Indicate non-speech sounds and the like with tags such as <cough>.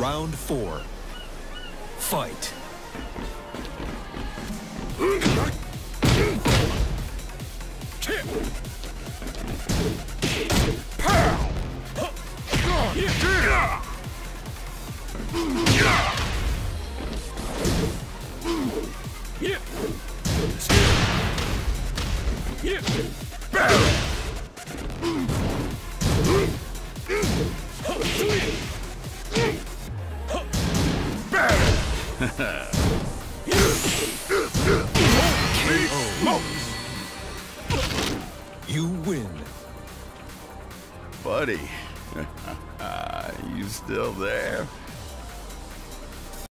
Round four. Fight. <laughs> You win. Buddy, <laughs> you still there?